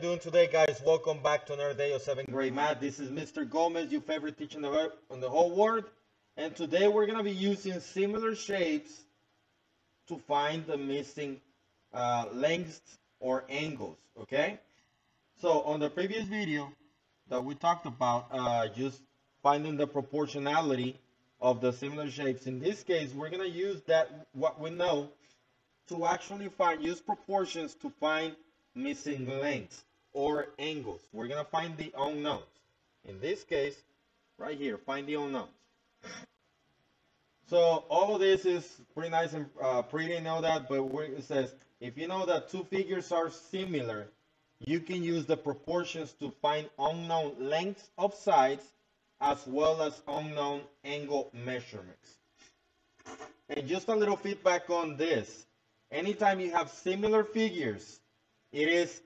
doing today, guys? Welcome back to another day of 7th grade math. This is Mr. Gomez, your favorite teacher in the, in the whole world. And today we're going to be using similar shapes to find the missing uh, lengths or angles, okay? So on the previous video that we talked about, uh, just finding the proportionality of the similar shapes. In this case, we're going to use that, what we know, to actually find, use proportions to find missing lengths or angles. We're going to find the unknowns. In this case, right here, find the unknowns. So all of this is pretty nice and uh, pretty, know that, but it says, if you know that two figures are similar, you can use the proportions to find unknown lengths of sides as well as unknown angle measurements. And just a little feedback on this. Anytime you have similar figures, it is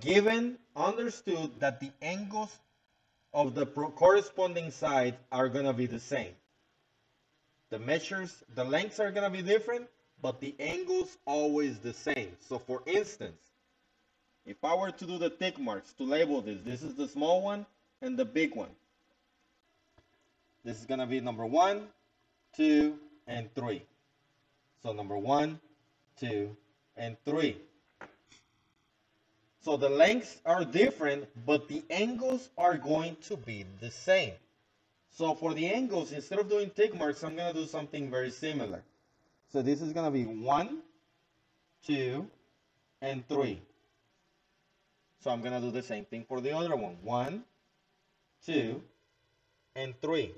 given, understood that the angles of the corresponding side are going to be the same. The measures, the lengths are going to be different, but the angles always the same. So for instance, if I were to do the tick marks to label this, this is the small one and the big one. This is going to be number one, two, and three. So number one, two, and three. So the lengths are different, but the angles are going to be the same. So for the angles, instead of doing tick marks, I'm going to do something very similar. So this is going to be 1, 2, and 3. So I'm going to do the same thing for the other one. 1, 2, and 3.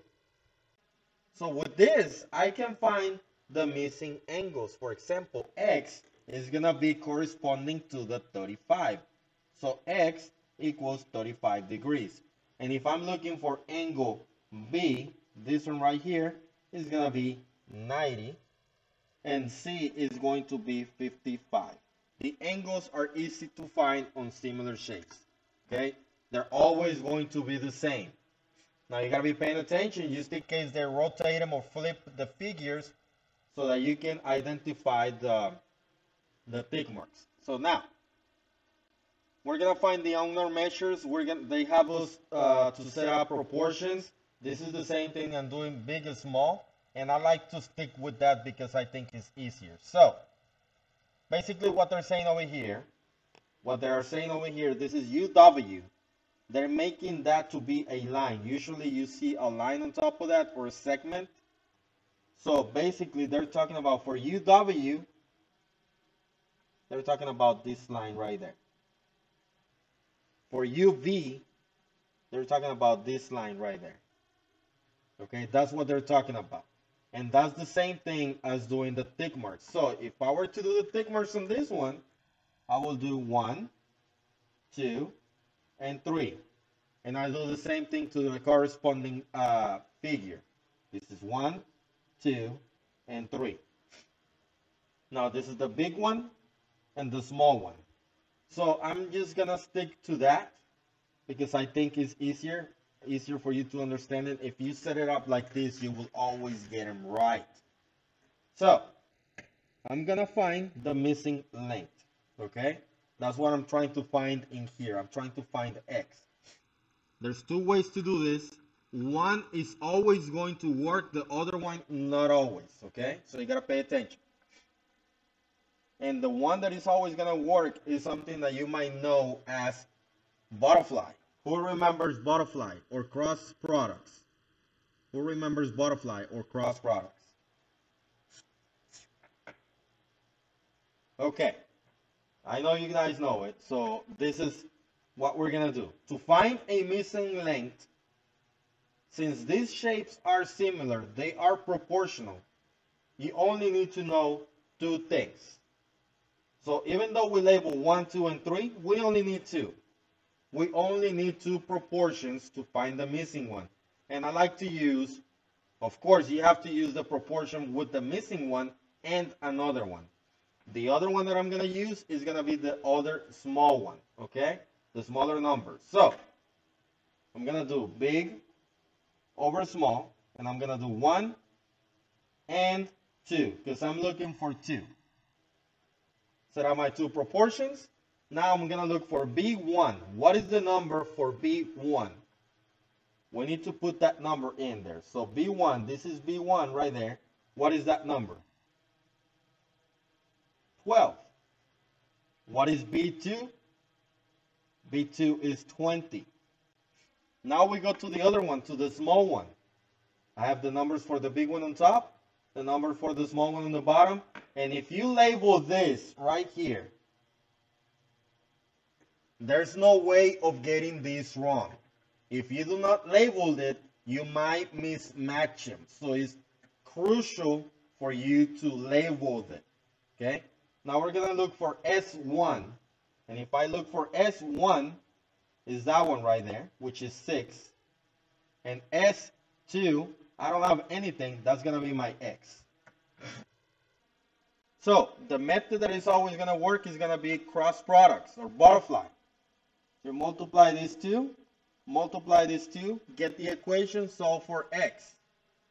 So with this, I can find the missing angles. For example, x is going to be corresponding to the 35. So x equals 35 degrees. And if I'm looking for angle B, this one right here is going to be 90. And C is going to be 55. The angles are easy to find on similar shapes. Okay? They're always going to be the same. Now you got to be paying attention just in case they rotate them or flip the figures so that you can identify the, the tick marks. So now, we're gonna find the unknown measures. We're gonna they have us uh, to set up proportions. This is the same thing I'm doing big and small, and I like to stick with that because I think it's easier. So basically, what they're saying over here, what they are saying over here, this is UW. They're making that to be a line. Usually, you see a line on top of that or a segment. So basically, they're talking about for UW, they're talking about this line right there. For UV, they're talking about this line right there. Okay, that's what they're talking about. And that's the same thing as doing the tick marks. So if I were to do the tick marks on this one, I will do one, two, and three. And I do the same thing to the corresponding uh, figure. This is one, two, and three. Now this is the big one and the small one. So I'm just gonna stick to that because I think it's easier, easier for you to understand it. If you set it up like this, you will always get them right. So I'm gonna find the missing length, okay? That's what I'm trying to find in here. I'm trying to find X. There's two ways to do this. One is always going to work, the other one not always, okay? So you gotta pay attention. And the one that is always going to work is something that you might know as butterfly. Who remembers butterfly or cross products? Who remembers butterfly or cross products? Okay. I know you guys know it. So this is what we're going to do. To find a missing length, since these shapes are similar, they are proportional, you only need to know two things. So even though we label 1, 2, and 3, we only need 2. We only need two proportions to find the missing one. And I like to use, of course, you have to use the proportion with the missing one and another one. The other one that I'm going to use is going to be the other small one, okay? The smaller number. So, I'm going to do big over small, and I'm going to do 1 and 2, because I'm looking for 2 set up my two proportions. Now I'm gonna look for B1. What is the number for B1? We need to put that number in there. So B1, this is B1 right there. What is that number? 12. What is B2? B2 is 20. Now we go to the other one, to the small one. I have the numbers for the big one on top, the number for the small one on the bottom. And if you label this right here, there's no way of getting this wrong. If you do not label it, you might mismatch them. So it's crucial for you to label it. Okay? Now we're going to look for S1. And if I look for S1, is that one right there, which is 6. And S2, I don't have anything. That's going to be my X. So the method that is always going to work is going to be cross products or butterfly. You multiply these two, multiply these two, get the equation, solve for x.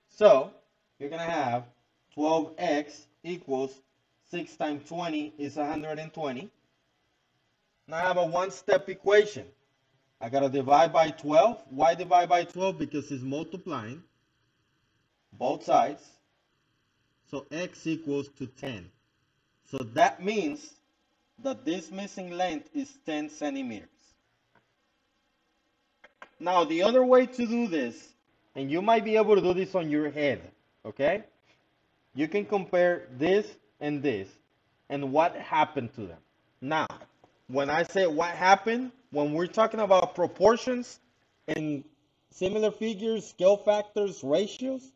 So you're going to have 12x equals 6 times 20 is 120. Now I have a one-step equation. I got to divide by 12. Why divide by 12? Because it's multiplying both sides. So x equals to 10. So that means that this missing length is 10 centimeters. Now the other way to do this, and you might be able to do this on your head, okay? You can compare this and this and what happened to them. Now, when I say what happened, when we're talking about proportions and similar figures, scale factors, ratios,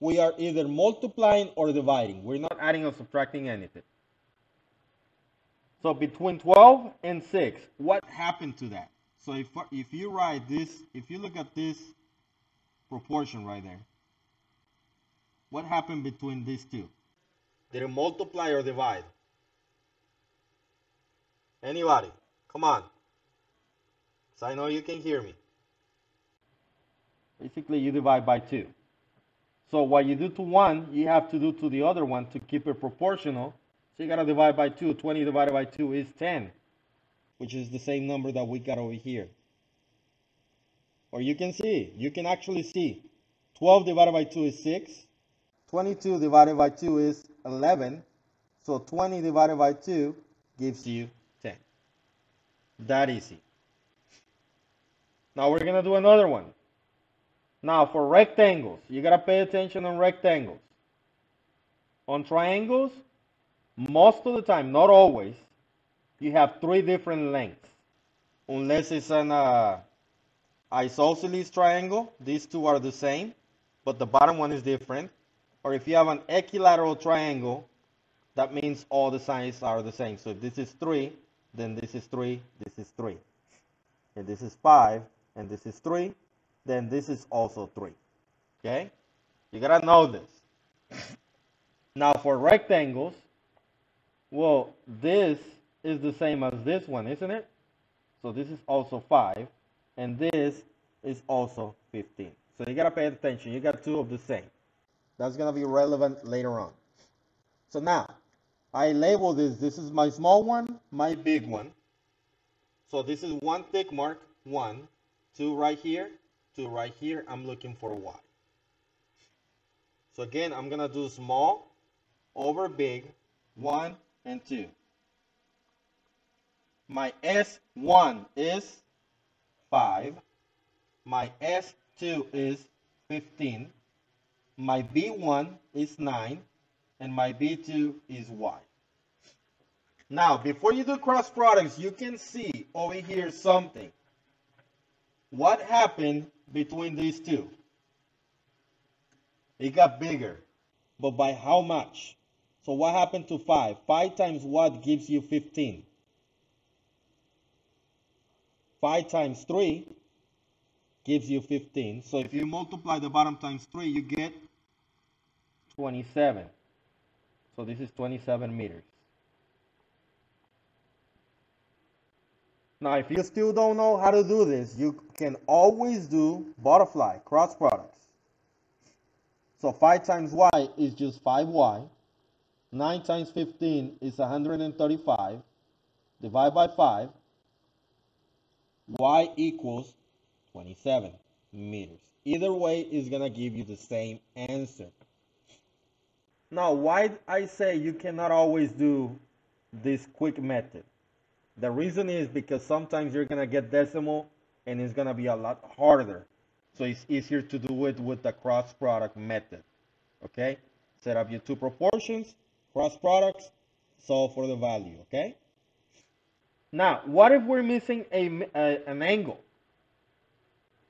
we are either multiplying or dividing. We're not adding or subtracting anything. So between 12 and 6, what happened to that? So if, if you write this, if you look at this proportion right there, what happened between these two? Did it multiply or divide? Anybody? Come on. So I know you can hear me. Basically, you divide by 2. So what you do to one, you have to do to the other one to keep it proportional. So you got to divide by 2. 20 divided by 2 is 10, which is the same number that we got over here. Or you can see, you can actually see 12 divided by 2 is 6. 22 divided by 2 is 11. So 20 divided by 2 gives you 10. That easy. Now we're going to do another one. Now for rectangles, you got to pay attention on rectangles. On triangles, most of the time, not always, you have three different lengths. Unless it's an uh, isosceles triangle, these two are the same, but the bottom one is different. Or if you have an equilateral triangle, that means all the sides are the same. So if this is 3, then this is 3, this is 3. And this is 5, and this is 3, then this is also 3. Okay? You gotta know this. Now for rectangles, well, this is the same as this one, isn't it? So this is also 5, and this is also 15. So you gotta pay attention. You got two of the same. That's gonna be relevant later on. So now, I label this. This is my small one, my big one. So this is one tick mark, one, two right here, two right here. I'm looking for y. So again, I'm gonna do small over big, one and two. My S1 is 5. My S2 is 15. My B1 is 9. And my B2 is Y. Now, before you do cross products, you can see over here something. What happened between these two? It got bigger. But by how much? So what happened to 5? 5 times what gives you 15? 5 times 3 gives you 15. So if you multiply the bottom times 3, you get 27. So this is 27 meters. Now, if you still don't know how to do this, you can always do butterfly, cross products. So 5 times y is just 5y. 9 times 15 is 135. divide by 5, y equals 27 meters. Either way is going to give you the same answer. Now, why I say you cannot always do this quick method? The reason is because sometimes you're going to get decimal and it's going to be a lot harder. So it's easier to do it with the cross product method. Okay? Set up your two proportions, cross products, solve for the value. Okay? Now, what if we're missing a, a, an angle?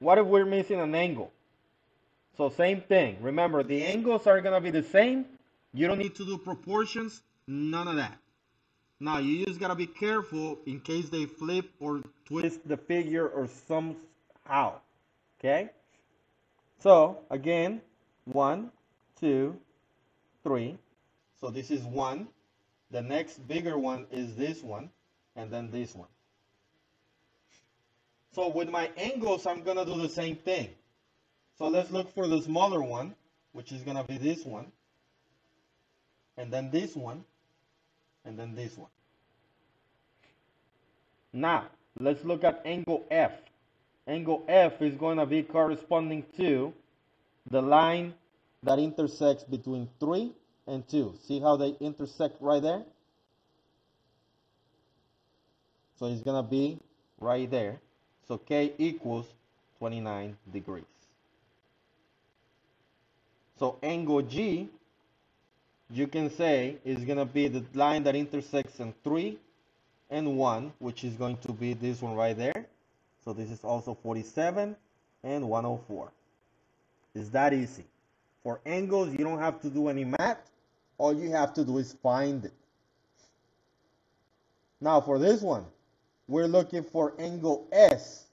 What if we're missing an angle? So same thing. Remember, the angles are going to be the same. You don't need to do proportions. None of that. Now, you just got to be careful in case they flip or twist the figure or somehow. Okay? So, again, one, two, three. So this is one. The next bigger one is this one and then this one. So with my angles, I'm to do the same thing. So let's look for the smaller one, which is to be this one, and then this one, and then this one. Now, let's look at angle F. Angle F is going to be corresponding to the line that intersects between 3 and 2. See how they intersect right there? So it's going to be right there. So K equals 29 degrees. So angle G, you can say, is going to be the line that intersects in 3 and 1, which is going to be this one right there. So this is also 47 and 104. It's that easy. For angles, you don't have to do any math. All you have to do is find it. Now for this one, we're looking for angle S.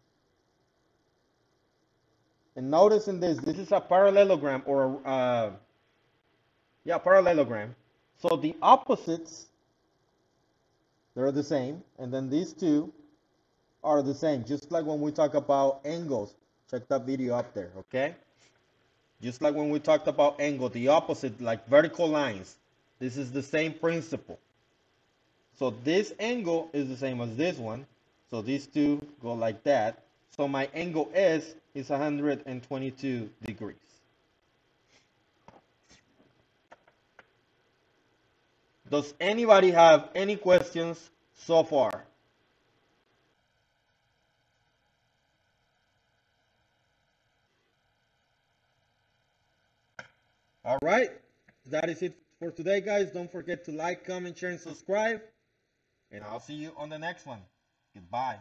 And notice in this, this is a parallelogram or a, uh, yeah, parallelogram. So the opposites, they're the same. And then these two are the same. Just like when we talk about angles. Check that video up there, okay? Just like when we talked about angle, the opposite, like vertical lines. This is the same principle. So this angle is the same as this one. So these two go like that. So my angle S is 122 degrees. Does anybody have any questions so far? All right. That is it for today, guys. Don't forget to like, comment, share, and subscribe. And I'll see you on the next one. Goodbye.